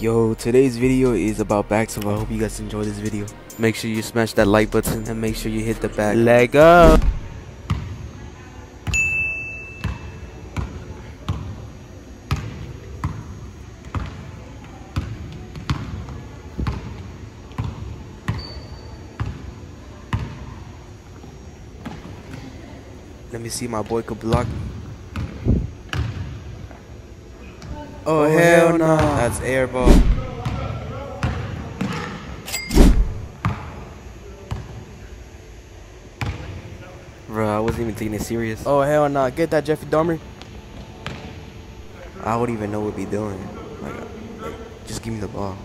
Yo, today's video is about back, so I hope you guys enjoy this video. Make sure you smash that like button and make sure you hit the back. Leg up. Let me see my boy could block me. Oh, Oh, hell hell no. nah. That's air ball. Bro, I wasn't even taking it serious. Oh hell nah! Get that Jeffrey Dahmer. I wouldn't even know what be doing. Like, like, just give me the ball.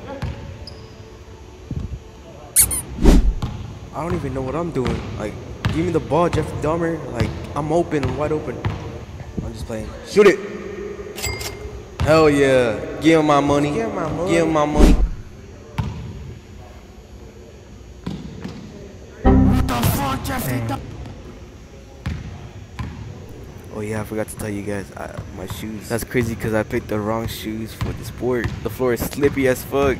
I don't even know what I'm doing. Like, give me the ball, Jeffrey Dahmer. Like, I'm open, I'm wide open. I'm just playing. Shoot it. Hell yeah. Give him my money. Give him my money. Give him my money. Oh yeah, I forgot to tell you guys I, my shoes. That's crazy because I picked the wrong shoes for the sport. The floor is slippy as fuck.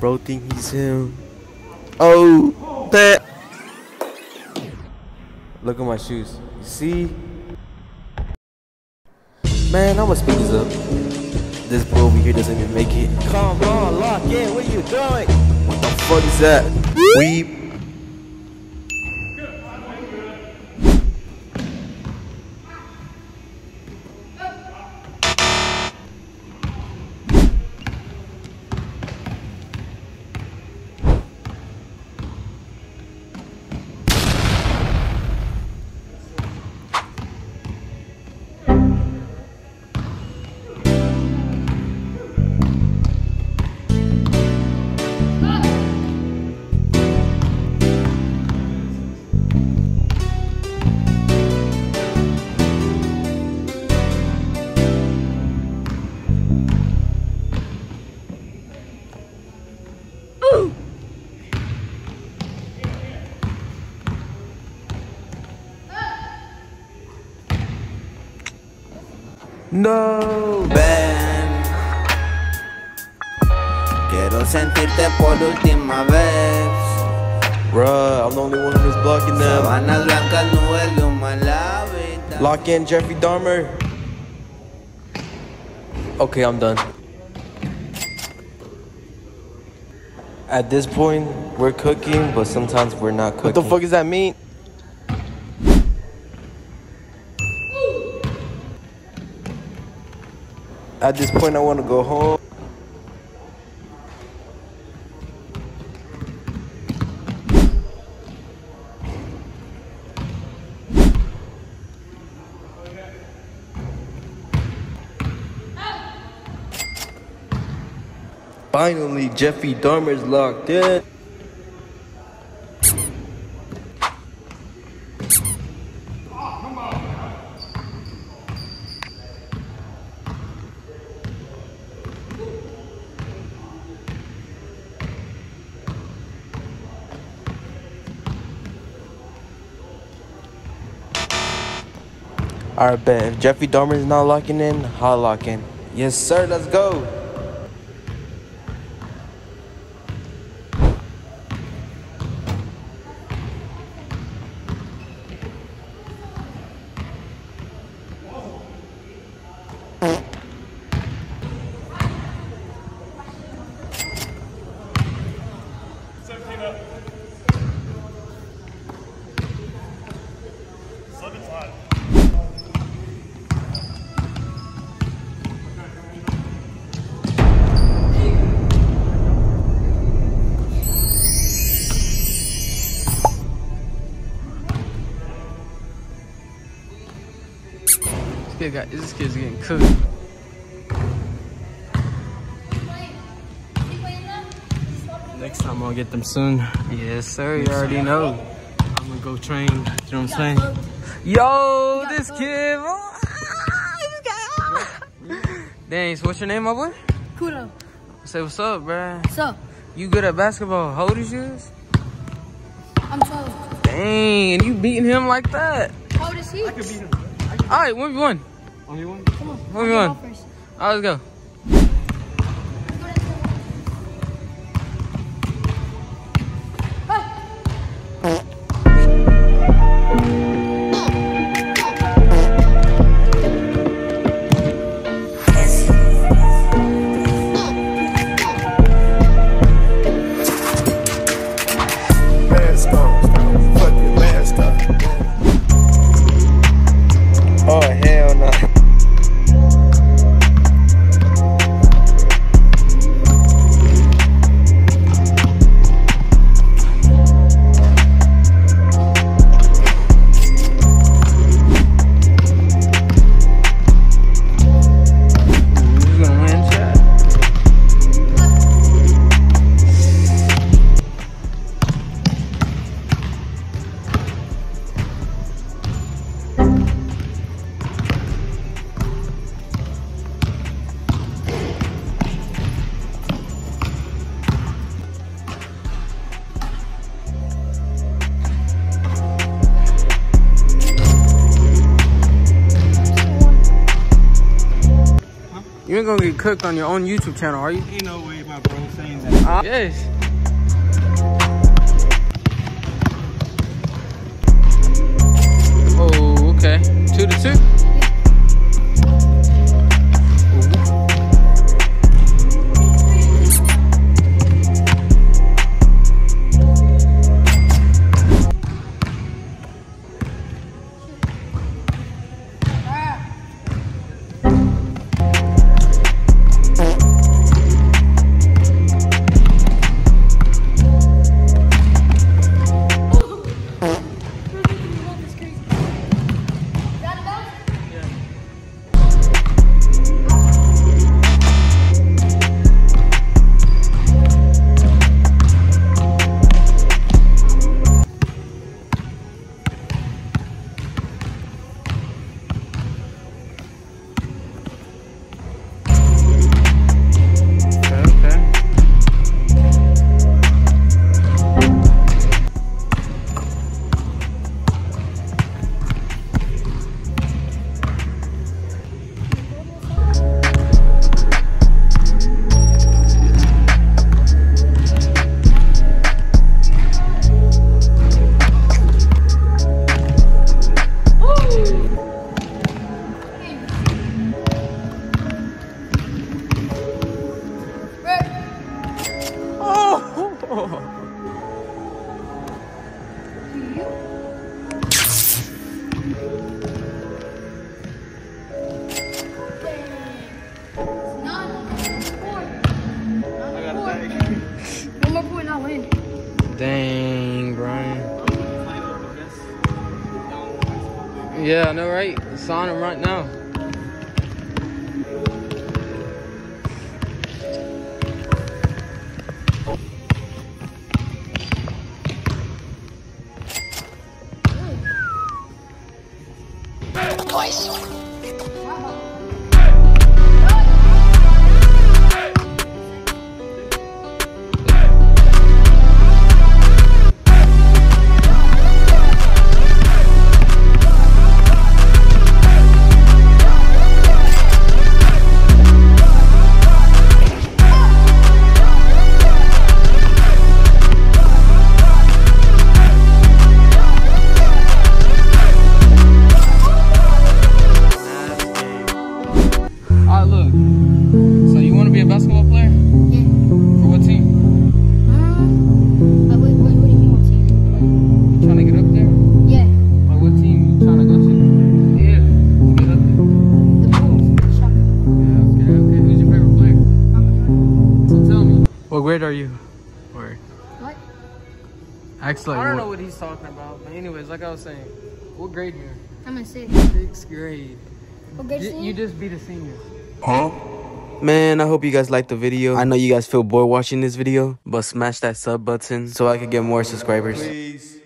Bro think he's him. Oh, that. Look at my shoes. You see? Man, I'ma speed this up. This boy over here doesn't even make it. Come on, lock in. What are you doing? What the fuck is that? Weep. No. Ven, quiero sentirte por última vez. Bruh, I'm the only one who's blocking them. Sabanas blancas, nubes de humo en la vida. Lock in Jeffrey Dahmer. Okay, I'm done. At this point, we're cooking, but sometimes we're not cooking. What the fuck does that mean? At this point, I want to go home. Finally, Jeffrey Dahmer's locked in. Alright, bet. If Jeffrey is not locking in, I'll lock in. Yes, sir. Let's go. kid got this kid's getting cooked. Next time I'll get them soon. Yes, sir. You already know. I'm gonna go train. You know what I'm saying? Yo, this kid. Oh, Dang. What's your name, my boy? Kudo. Say what's up, bruh. What's up? You good at basketball. How old is you? I'm 12. Dang, you beating him like that. How old is he? I beat him. All right, 1v1. Oh, you want? Come on. Come on. Let's go. Gonna get cooked on your own YouTube channel, are you? Ain't no way my bro saying that. Uh, yes. Oh, okay. Two to two. Dang, Brian. Yeah, I know, right? On him right now. Alright, act like I don't what- know what he's talking about, but anyways, like I was saying, What grade you in? I'm in six. Sixth grade. What grade You, you you just beat a senior. Huh? Man, I hope you guys liked the video. I know you guys feel bored watching this video, but smash that sub button so I could get more subscribers. Please.